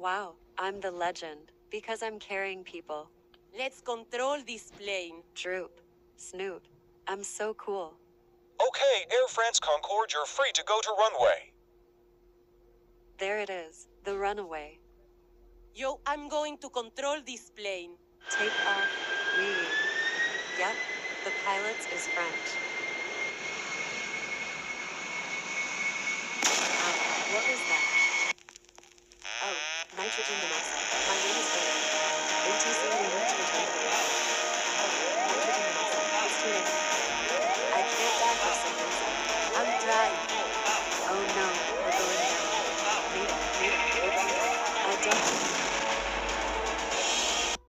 Wow, I'm the legend because I'm carrying people. Let's control this plane. Droop, Snoop, I'm so cool. Okay, Air France Concorde, you're free to go to runway. There it is, the runway. Yo, I'm going to control this plane. Take off. Oui. Yep, the pilot's is French. introducing myself. My name is Brandon. NTC